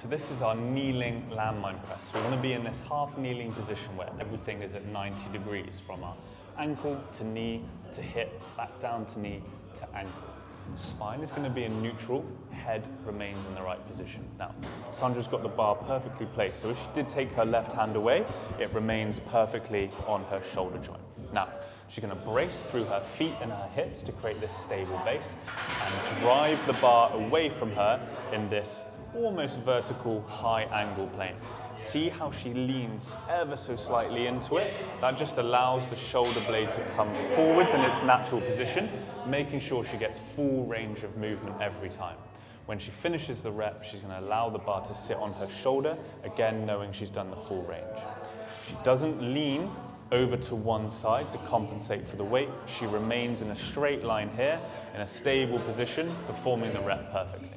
So this is our kneeling landmine press. So we want to be in this half kneeling position where everything is at 90 degrees from our ankle to knee to hip, back down to knee to ankle. Spine is going to be in neutral, head remains in the right position. Now, Sandra's got the bar perfectly placed, so if she did take her left hand away, it remains perfectly on her shoulder joint. Now, she's going to brace through her feet and her hips to create this stable base and drive the bar away from her in this almost vertical high angle plane. See how she leans ever so slightly into it? That just allows the shoulder blade to come forwards in its natural position, making sure she gets full range of movement every time. When she finishes the rep, she's going to allow the bar to sit on her shoulder, again knowing she's done the full range. She doesn't lean over to one side to compensate for the weight. She remains in a straight line here, in a stable position, performing the rep perfectly.